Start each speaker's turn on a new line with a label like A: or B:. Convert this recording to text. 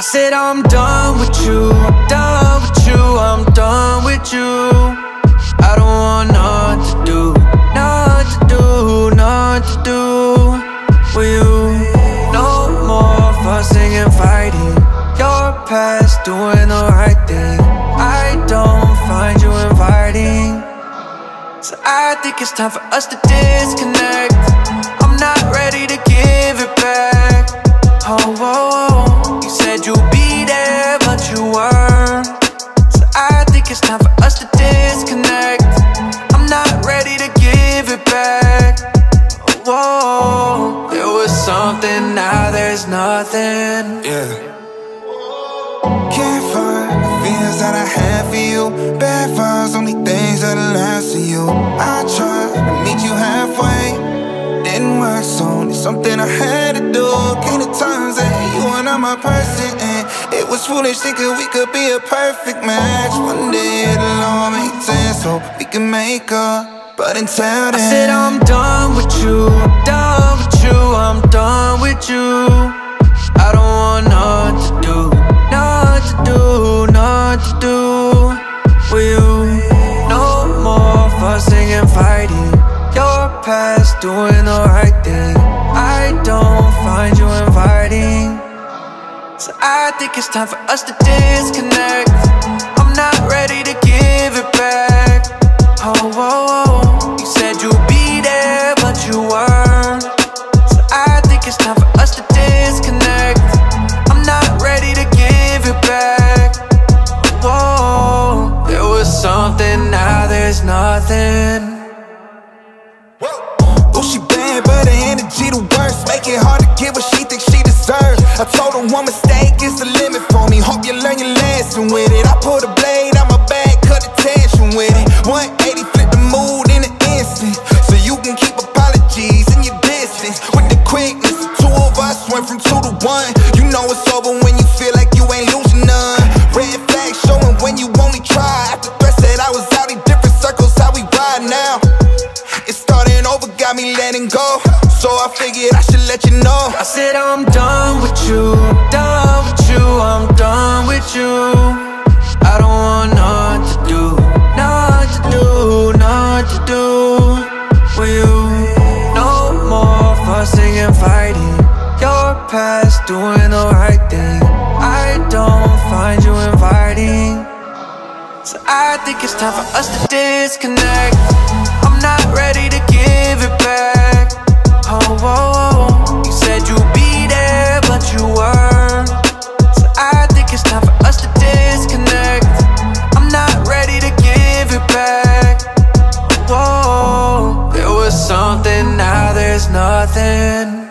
A: said I'm done with you, I'm done with you, I'm done with you. I don't want nothing to do, nothing to do, nothing to do with you. No more fussing and fighting. Your past doing the right thing. I don't find you inviting. So I think it's time for us to disconnect It's time for us to disconnect I'm not ready to give it back whoa. there was something, now there's nothing
B: Yeah. Can't find the feelings that I had for you. Bad vibes, only things that'll last for you. I tried to meet you halfway, didn't work, so it's something I had my person, and it was foolish thinking we could be a perfect match. One day it'll all make sense, so we can make up. But until then,
A: I said I'm done with you, done with you, I'm done with you I think it's time for us to disconnect. I'm not ready to give it back. Oh, oh, oh. You said you'd be there, but you weren't. So I think it's time for us to disconnect. I'm not ready to give it back. Whoa, there was something, now there's nothing.
B: Oh, she bad, but her energy the worst. Make it hard to give what she thinks she deserves. I told her one your with it. I pull the blade out my bag, cut the tension with it. 180, flip the mood in an instant. So you can keep apologies in your distance. With the quickness, the two of us went from two to one. You know it's over when you feel like you ain't losing none. Red flag showing when you only try. After threats said I was out in different circles, how we ride now. It's starting over, got me letting go. So I figured I should let you know.
A: I said I'm done with you, done past doing the right thing. I don't find you inviting. So I think it's time for us to disconnect. I'm not ready to give it back. Oh, oh, oh. you said you'd be there, but you weren't. So I think it's time for us to disconnect. I'm not ready to give it back. Whoa, there was something, now there's nothing